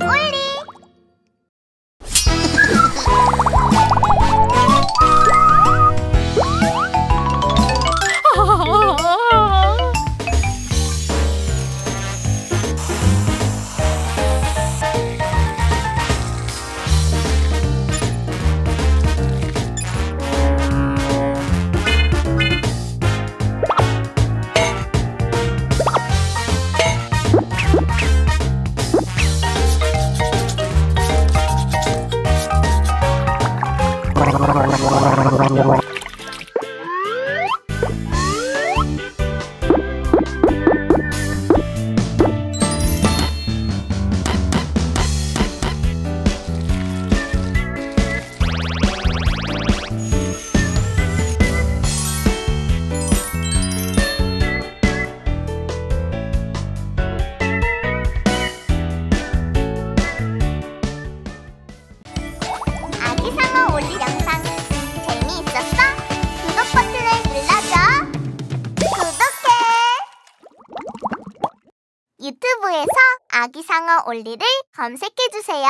哦 올리 아기 상어 올리 영상 재미있었어? 구독 버튼을 눌러줘. 구독해. 유튜브에서 아기 상어 올리를 검색해주세요